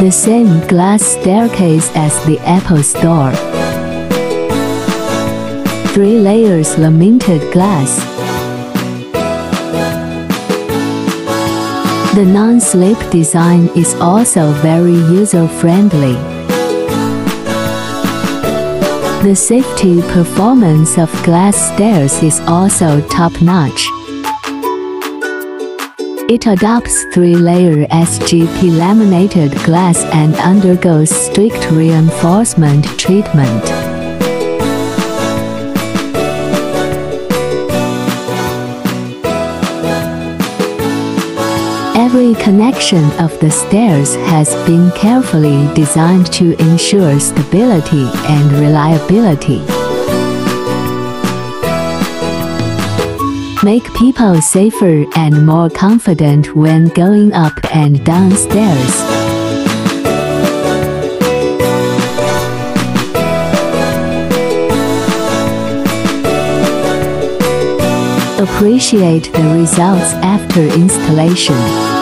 The same glass staircase as the Apple Store. Three layers laminated glass. The non-slip design is also very user-friendly. The safety performance of glass stairs is also top-notch. It adopts three-layer SGP laminated glass and undergoes strict reinforcement treatment. Every connection of the stairs has been carefully designed to ensure stability and reliability. Make people safer and more confident when going up and down stairs. Appreciate the results after installation.